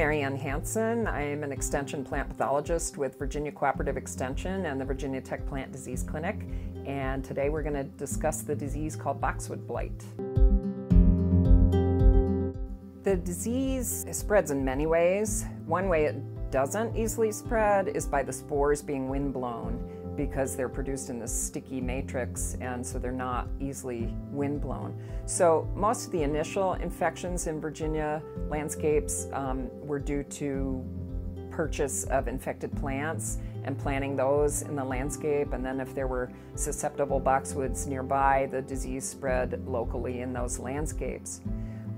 Mary Ann Hansen. I'm an extension plant pathologist with Virginia Cooperative Extension and the Virginia Tech Plant Disease Clinic. And today we're going to discuss the disease called boxwood blight. The disease spreads in many ways. One way it doesn't easily spread is by the spores being windblown because they're produced in this sticky matrix and so they're not easily windblown. So most of the initial infections in Virginia landscapes um, were due to purchase of infected plants and planting those in the landscape. And then if there were susceptible boxwoods nearby, the disease spread locally in those landscapes.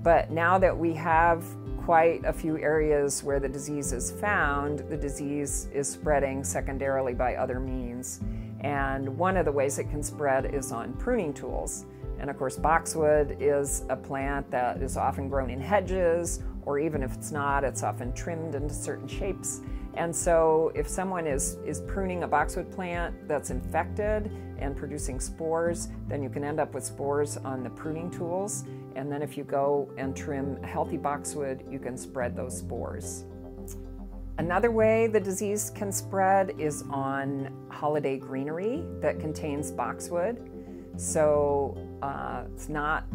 But now that we have quite a few areas where the disease is found, the disease is spreading secondarily by other means. And one of the ways it can spread is on pruning tools. And of course, boxwood is a plant that is often grown in hedges, or even if it's not, it's often trimmed into certain shapes. And so, if someone is, is pruning a boxwood plant that's infected and producing spores, then you can end up with spores on the pruning tools. And then, if you go and trim healthy boxwood, you can spread those spores. Another way the disease can spread is on holiday greenery that contains boxwood. So, uh, it's not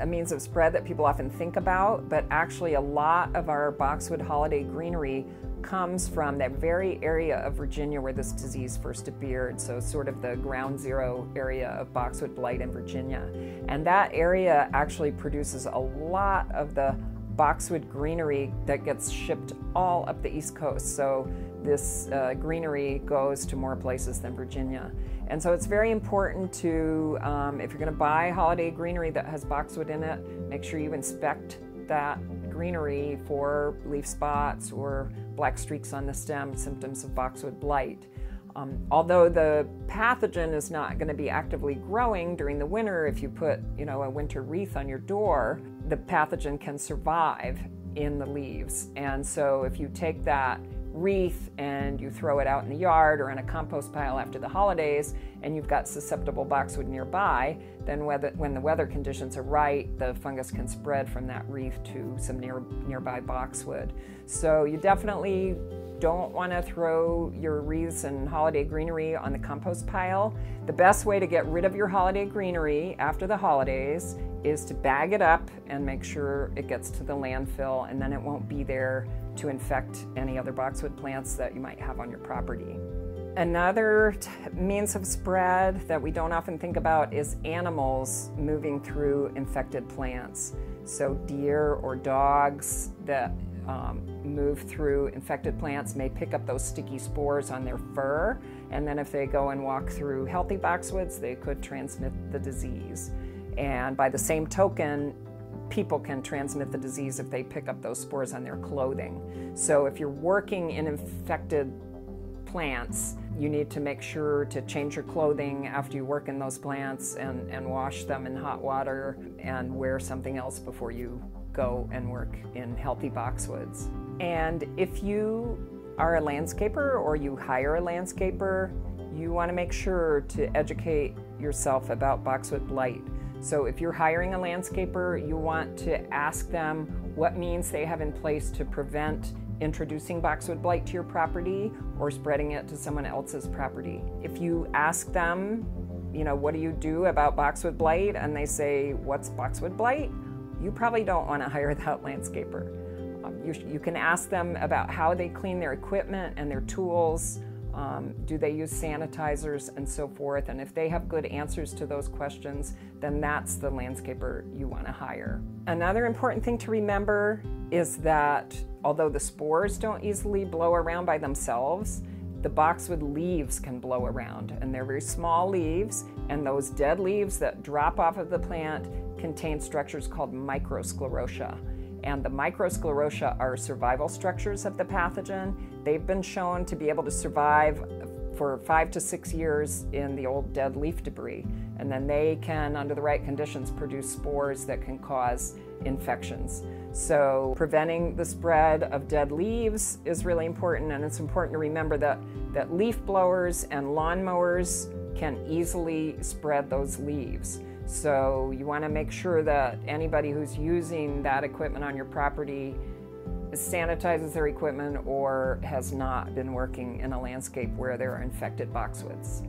a means of spread that people often think about, but actually, a lot of our boxwood holiday greenery comes from that very area of Virginia where this disease first appeared, so sort of the ground zero area of boxwood blight in Virginia. And that area actually produces a lot of the boxwood greenery that gets shipped all up the East Coast. So this uh, greenery goes to more places than Virginia. And so it's very important to, um, if you're going to buy holiday greenery that has boxwood in it, make sure you inspect that greenery for leaf spots or black streaks on the stem, symptoms of boxwood blight. Um, although the pathogen is not going to be actively growing during the winter, if you put you know a winter wreath on your door, the pathogen can survive in the leaves. And so if you take that wreath and you throw it out in the yard or in a compost pile after the holidays and you've got susceptible boxwood nearby, then whether, when the weather conditions are right, the fungus can spread from that wreath to some near, nearby boxwood. So you definitely don't want to throw your wreaths and holiday greenery on the compost pile. The best way to get rid of your holiday greenery after the holidays is to bag it up and make sure it gets to the landfill and then it won't be there to infect any other boxwood plants that you might have on your property. Another means of spread that we don't often think about is animals moving through infected plants. So, deer or dogs that um, move through infected plants may pick up those sticky spores on their fur, and then if they go and walk through healthy boxwoods, they could transmit the disease. And by the same token, people can transmit the disease if they pick up those spores on their clothing. So if you're working in infected plants, you need to make sure to change your clothing after you work in those plants and, and wash them in hot water and wear something else before you go and work in healthy boxwoods. And if you are a landscaper or you hire a landscaper, you want to make sure to educate yourself about boxwood blight so if you're hiring a landscaper, you want to ask them what means they have in place to prevent introducing boxwood blight to your property or spreading it to someone else's property. If you ask them, you know, what do you do about boxwood blight? And they say, what's boxwood blight? You probably don't want to hire that landscaper. Um, you, you can ask them about how they clean their equipment and their tools, um, do they use sanitizers and so forth? And if they have good answers to those questions, then that's the landscaper you want to hire. Another important thing to remember is that although the spores don't easily blow around by themselves, the boxwood leaves can blow around, and they're very small leaves, and those dead leaves that drop off of the plant contain structures called microsclerotia. And the microsclerotia are survival structures of the pathogen. They've been shown to be able to survive for five to six years in the old dead leaf debris. And then they can, under the right conditions, produce spores that can cause infections. So, preventing the spread of dead leaves is really important, and it's important to remember that, that leaf blowers and lawnmowers can easily spread those leaves. So you want to make sure that anybody who's using that equipment on your property sanitizes their equipment or has not been working in a landscape where there are infected boxwoods.